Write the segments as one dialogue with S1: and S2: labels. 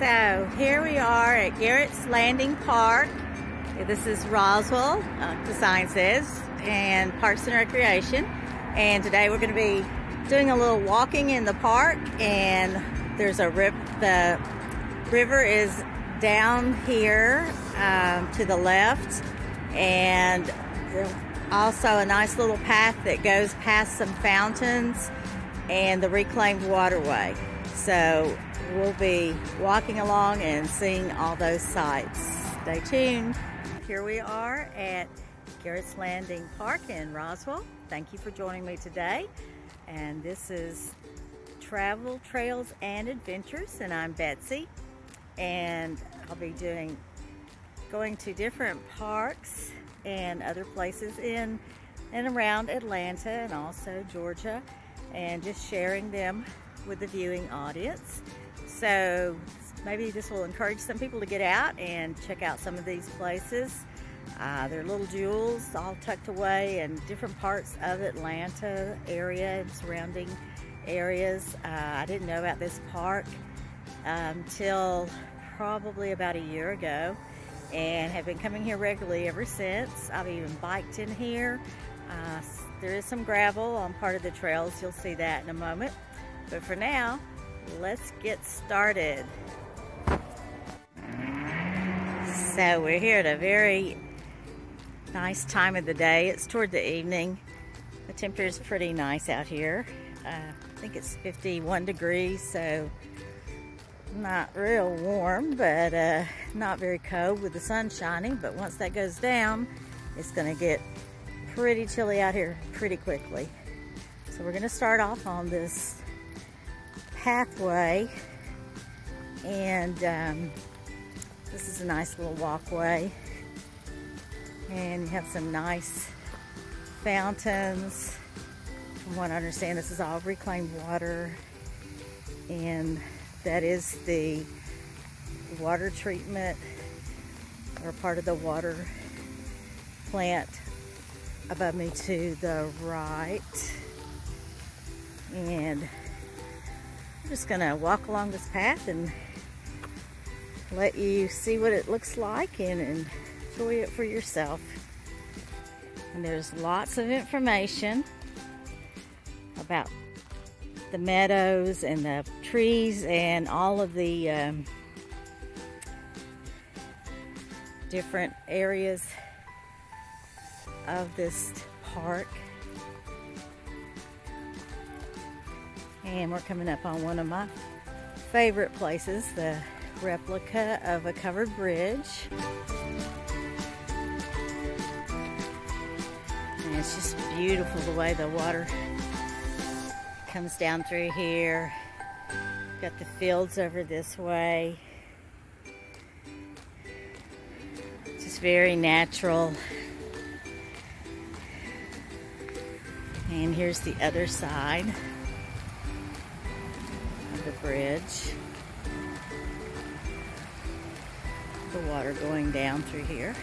S1: So here we are at Garrard's Landing Park. This is Roswell, uh, the sign says, and Parks and Recreation. And today we're going to be doing a little walking in the park and there's a rip, the river is down here um, to the left and also a nice little path that goes past some fountains and the reclaimed waterway. So we'll be walking along and seeing all those sights. Stay tuned. Here we are at Garrard's Landing Park in Roswell. Thank you for joining me today. And this is Travel, Trails, and Adventures, and I'm Betsy. And I'll be doing going to different parks and other places in and around Atlanta and also Georgia and just sharing them with the viewing audience. So maybe this will encourage some people to get out and check out some of these places. Uh, they're little jewels all tucked away in different parts of Atlanta area and surrounding areas. Uh, I didn't know about this park until probably about a year ago and have been coming here regularly ever since. I've even biked in here. Uh, there is some gravel on part of the trails. You'll see that in a moment. But for now, let's get started. So we're here at a very nice time of the day. It's toward the evening. The temperature is pretty nice out here. Uh, I think it's 51 degrees, so not real warm, but uh, not very cold with the sun shining. But once that goes down, it's gonna get pretty chilly out here pretty quickly. So we're gonna start off on this pathway and um, this is a nice little walkway. And you have some nice fountains. From what I understand this is all reclaimed water. And that is the water treatment or part of the water plant above me to the right. And I'm just gonna walk along this path and let you see what it looks like and enjoy it for yourself and there's lots of information about the meadows and the trees and all of the um, different areas of this park. And we're coming up on one of my favorite places, the replica of a covered bridge. And it's just beautiful the way the water comes down through here. Got the fields over this way. Just very natural. And here's the other side the bridge. The water going down through here.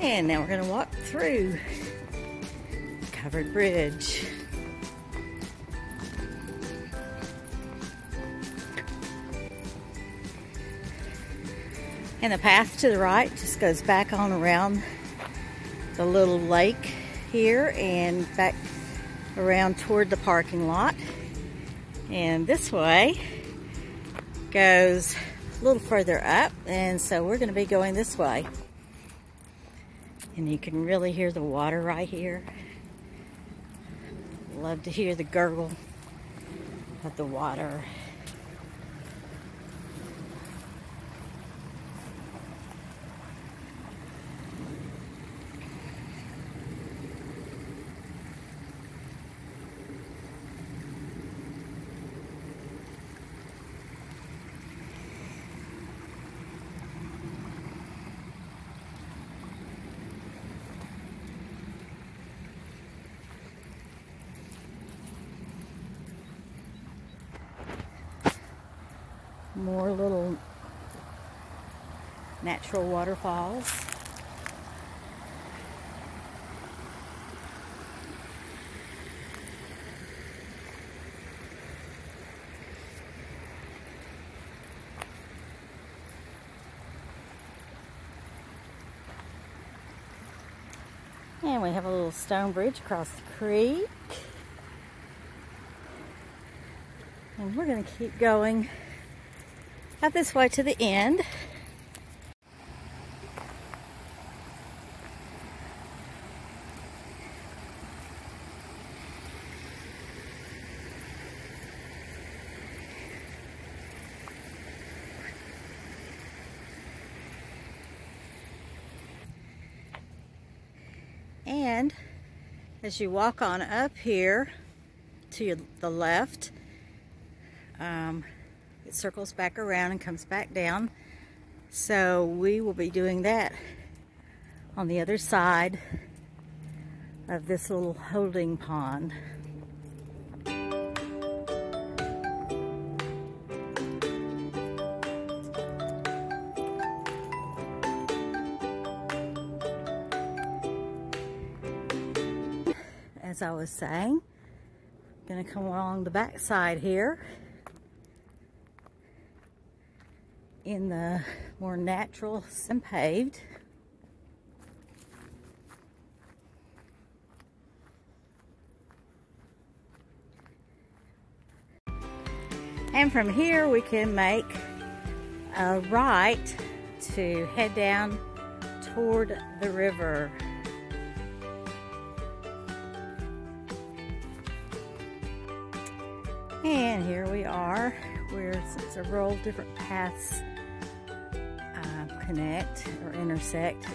S1: And now we're going to walk through the covered bridge. And the path to the right just goes back on around the little lake here and back around toward the parking lot. And this way goes a little further up. And so we're going to be going this way. And you can really hear the water right here. Love to hear the gurgle of the water. more little natural waterfalls. And we have a little stone bridge across the creek. And we're going to keep going out this way to the end. And as you walk on up here to the left, um, it circles back around and comes back down. So we will be doing that on the other side of this little holding pond. as I was saying. I'm gonna come along the back side here in the more natural and paved. And from here we can make a right to head down toward the river. And here we are, where several different paths connect or intersect.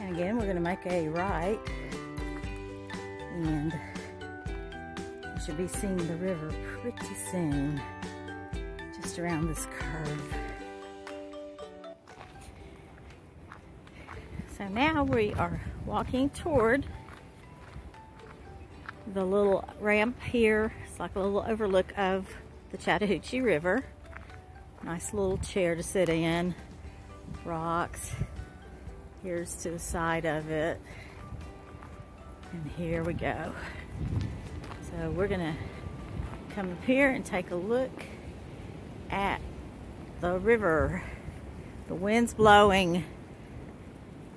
S1: And again, we're going to make a right. And we should be seeing the river pretty soon, just around this curve. So now we are walking toward the little ramp here. It's like a little overlook of the Chattahoochee River. Nice little chair to sit in. Rocks. Here's to the side of it. And here we go. So we're gonna come up here and take a look at the river. The wind's blowing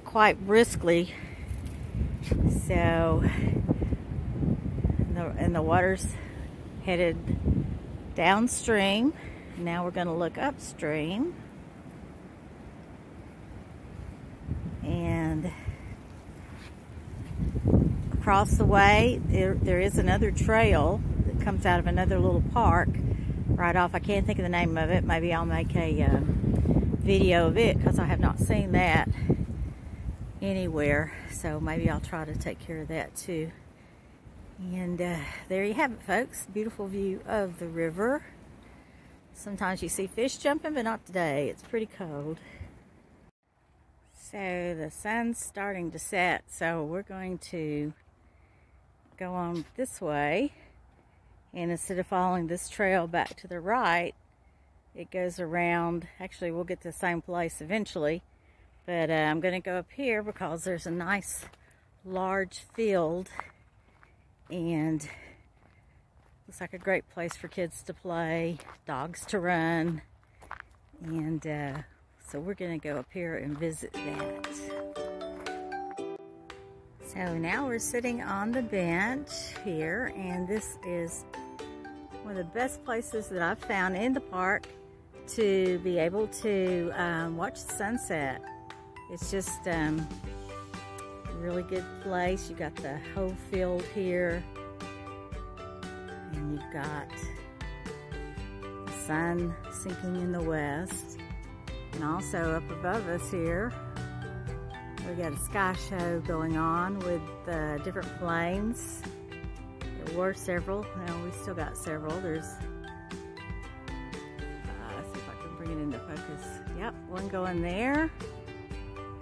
S1: quite briskly. So the, and the water's headed downstream. Now we're to look upstream. And across the way, there, there is another trail that comes out of another little park right off. I can't think of the name of it. Maybe I'll make a uh, video of it because I have not seen that anywhere. So maybe I'll try to take care of that too. And uh, there you have it, folks. Beautiful view of the river. Sometimes you see fish jumping, but not today. It's pretty cold. So the sun's starting to set, so we're going to go on this way. And instead of following this trail back to the right, it goes around. Actually, we'll get to the same place eventually. But uh, I'm going to go up here because there's a nice large field and looks like a great place for kids to play, dogs to run, and uh, so we're going to go up here and visit that. So now we're sitting on the bench here, and this is one of the best places that I've found in the park to be able to um, watch the sunset. It's just um, really good place. You got the whole field here. And you've got the sun sinking in the west. And also up above us here, we got a sky show going on with uh, different planes. There were several. Well, we still got several. There's, uh, let's see if I can bring it into focus. Yep, one going there.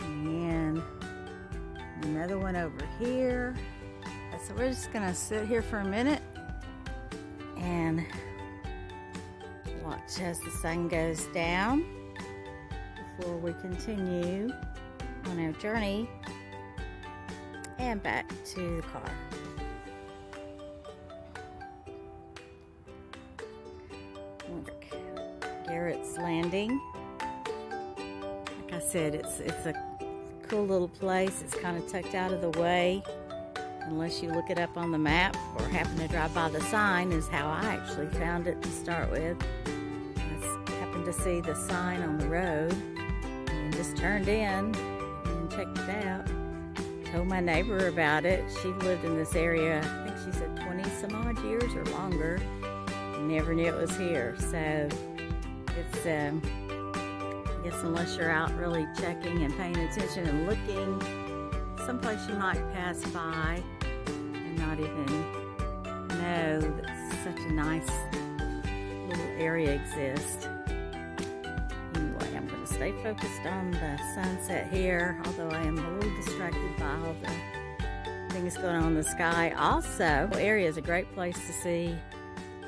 S1: And another one over here. So we're just gonna sit here for a minute and watch as the sun goes down before we continue on our journey and back to the car. Look, Garrard's Landing. Like I said, it's it's a cool little place. It's kind of tucked out of the way unless you look it up on the map or happen to drive by the sign is how I actually found it to start with. I happened to see the sign on the road and just turned in checked it out. Told my neighbor about it. She lived in this area, I think she said 20 some odd years or longer. Never knew it was here. So it's, um, I guess unless you're out really checking and paying attention and looking, someplace you might pass by and not even know that such a nice little area exists. Stay focused on the sunset here, although I am a little distracted by all the things going on in the sky. Also, the area is a great place to see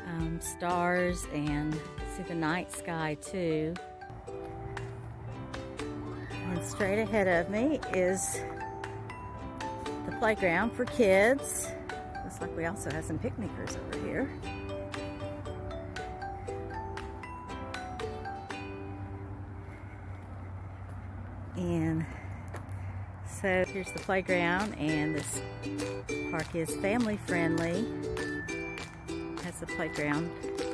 S1: um, stars and see the night sky too. And straight ahead of me is the playground for kids. Looks like we also have some picnickers over here. So here's the playground and this park is family friendly. Has a playground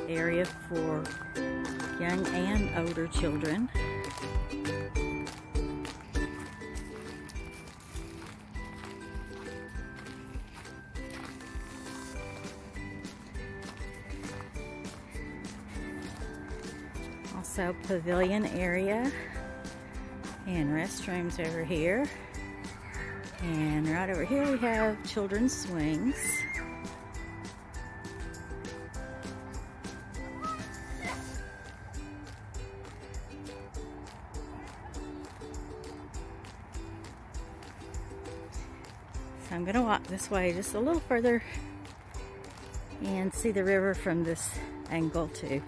S1: area for young and older children. also pavilion area and restrooms over here. And right over here we have children's swings. So I'm gonna walk this way just a little further and see the river from this angle too.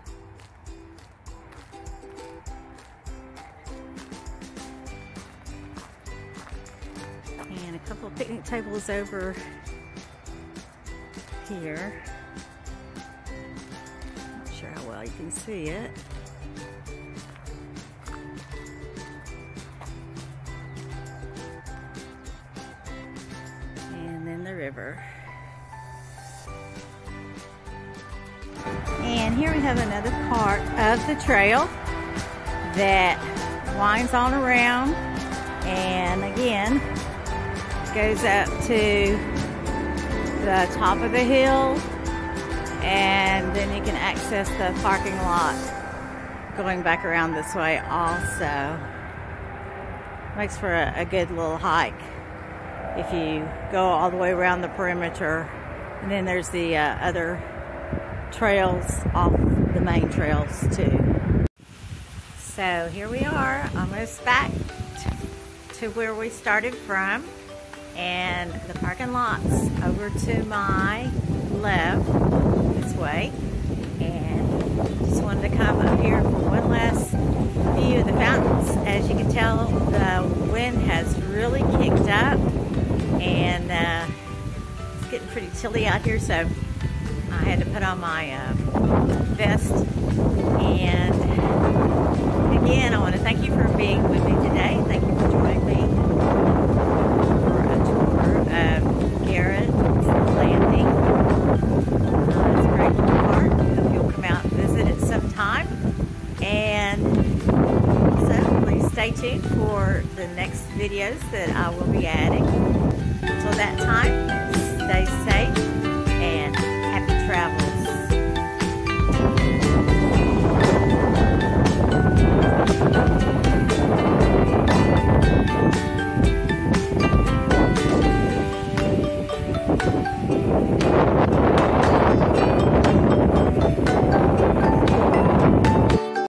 S1: Couple of picnic tables over here. Not sure how well you can see it. And then the river. And here we have another part of the trail that winds on around and again goes up to the top of the hill and then you can access the parking lot going back around this way also. Makes for a, a good little hike if you go all the way around the perimeter. And then there's the uh, other trails off the main trails too. So here we are, almost back to where we started from and the parking lot's over to my left this way. And just wanted to come up here for one last view of the fountains. As you can tell the wind has really kicked up and uh, it's getting pretty chilly out here so I had to put on my uh, vest. And again I want to thank you for being with me today. Thank you for joining me um, Garrard Landing. Uh, it's a great park. Hope you'll come out and visit it sometime. And so please stay tuned for the next videos that I will be adding. Until that time, stay safe and happy travels.